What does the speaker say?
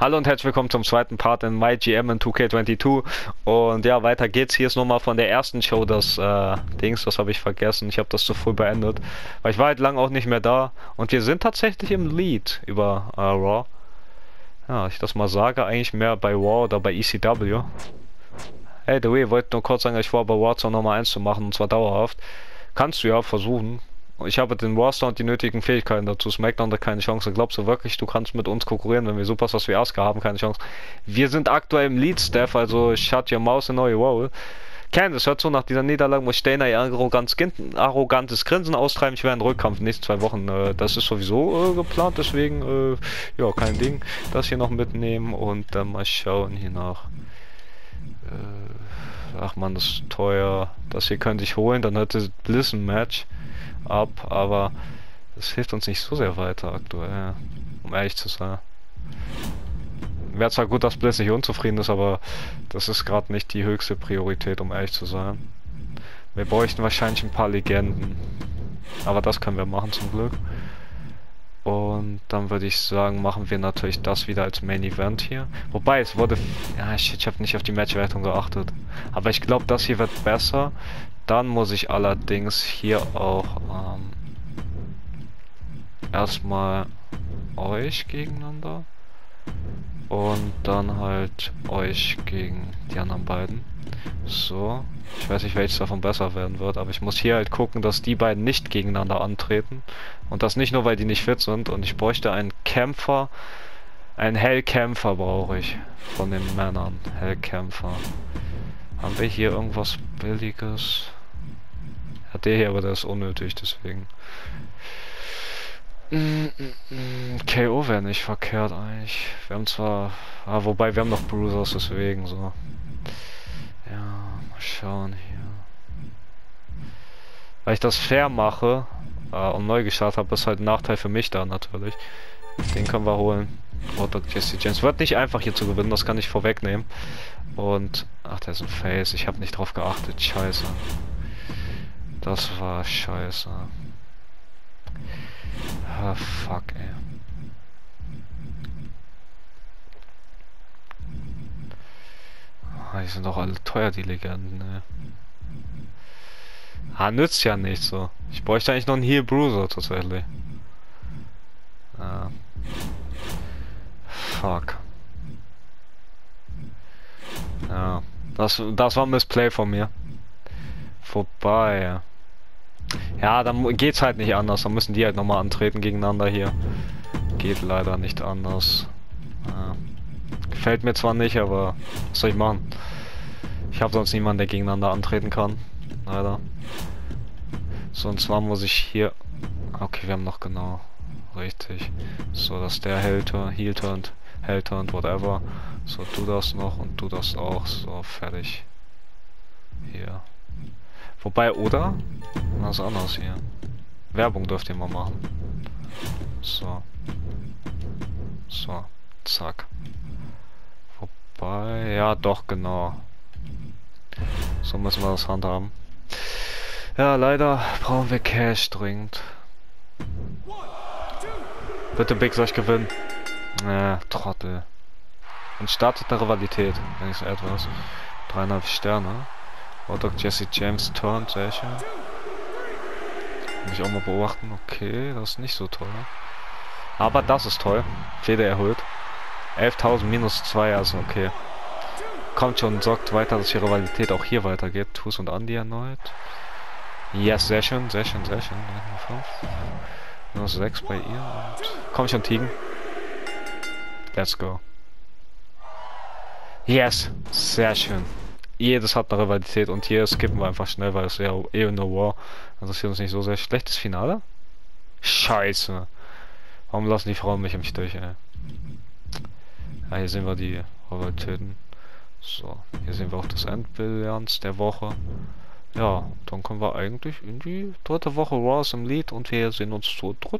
Hallo und herzlich willkommen zum zweiten Part in MyGM in 2K22 und ja, weiter geht's. Hier ist nochmal von der ersten Show das äh, Dings, das habe ich vergessen. Ich habe das zu früh beendet, weil ich war halt lang auch nicht mehr da und wir sind tatsächlich im Lead über äh, Raw. Ja, ich das mal sage, eigentlich mehr bei Raw oder bei ECW. Hey, The Way, wollte nur kurz sagen, ich vor, bei Raw zur Nummer 1 zu machen und zwar dauerhaft. Kannst du ja versuchen, ich habe den Roster und die nötigen Fähigkeiten dazu. SmackDown hat keine Chance. Glaubst du wirklich, du kannst mit uns konkurrieren, wenn wir Superstars wie Asuka haben? Keine Chance. Wir sind aktuell im Lead-Staff, also shut your mouse and neue roll. Candice hört so nach dieser Niederlage, muss Dana ihr arrogant, arrogantes Grinsen austreiben. Ich werde einen Rückkampf in den nächsten zwei Wochen. Äh, das ist sowieso äh, geplant, deswegen, äh, ja, kein Ding. Das hier noch mitnehmen und dann mal schauen hier nach. Äh, ach man, das ist teuer. Das hier könnte ich holen, dann hätte Bliss ein Match ab, aber es hilft uns nicht so sehr weiter aktuell, um ehrlich zu sein. Wäre zwar gut, dass Bliss nicht unzufrieden ist, aber das ist gerade nicht die höchste Priorität, um ehrlich zu sein. Wir bräuchten wahrscheinlich ein paar Legenden. Aber das können wir machen zum Glück. Und dann würde ich sagen, machen wir natürlich das wieder als Main Event hier. Wobei, es wurde... Ja, ich, ich habe nicht auf die Matchwertung geachtet. Aber ich glaube, das hier wird besser. Dann muss ich allerdings hier auch ähm, erstmal euch gegeneinander und dann halt euch gegen die anderen beiden. So, ich weiß nicht, welches davon besser werden wird, aber ich muss hier halt gucken, dass die beiden nicht gegeneinander antreten. Und das nicht nur, weil die nicht fit sind. Und ich bräuchte einen Kämpfer, einen Hellkämpfer brauche ich von den Männern. Hellkämpfer. Haben wir hier irgendwas Billiges? Hat der hier, aber der ist unnötig, deswegen. KO wäre nicht verkehrt eigentlich. Wir haben zwar... Ah, wobei, wir haben noch Bruisers, deswegen so. Ja, mal schauen hier. Weil ich das fair mache äh, und neu gestartet habe, ist halt ein Nachteil für mich da natürlich. Den können wir holen. Oder Jesse James. Wird nicht einfach hier zu gewinnen, das kann ich vorwegnehmen. Und... Ach, der ist ein Face. Ich habe nicht drauf geachtet. Scheiße. Das war scheiße. Ah, fuck, ey. Ah, die sind doch alle teuer, die Legenden, ey. Ah, nützt ja nicht so. Ich bräuchte eigentlich noch einen Heal Bruiser tatsächlich. Ah. Fuck. Ja. Das, das war ein Missplay von mir. Vorbei. Ja, dann geht's halt nicht anders. Dann müssen die halt nochmal antreten gegeneinander hier. Geht leider nicht anders. Ja. Gefällt mir zwar nicht, aber was soll ich machen? Ich habe sonst niemanden, der gegeneinander antreten kann. Leider. So, und zwar muss ich hier... Okay, wir haben noch genau... Richtig. So, dass der hält, heal turnt, hält turnt, whatever. So, du das noch und du das auch. So, fertig. Hier. Wobei, oder? Was anderes hier. Werbung dürft ihr mal machen. So. So. Zack. Wobei, ja doch, genau. So müssen wir das handhaben. Ja, leider brauchen wir Cash dringend. Bitte Big soll ich gewinnen. Äh, Trottel. Und startet eine Rivalität, wenn ich so etwas. Dreieinhalb Sterne. Hotdog Jesse James Turn, sehr schön. Muss ich auch mal beobachten. Okay, das ist nicht so toll. Aber das ist toll. Feder erhöht. 11.000 minus 2, also okay. Kommt schon, sorgt weiter, dass die Rivalität auch hier weitergeht. Tus und Andy erneut. Yes, sehr schön, sehr schön, sehr schön. Minus 6 bei ihr. Und komm schon, Tigen. Let's go. Yes, sehr schön jedes hat eine Rivalität und hier skippen wir einfach schnell, weil es ja eh nur War. Interessiert uns nicht so sehr. Schlechtes Finale? Scheiße. Warum lassen die Frauen mich im Stich, ey? Ja, hier sehen wir die Rivalitäten. So, hier sehen wir auch das Endbilanz der Woche. Ja, dann kommen wir eigentlich in die dritte Woche Raws im Lied und wir sehen uns zur dritten.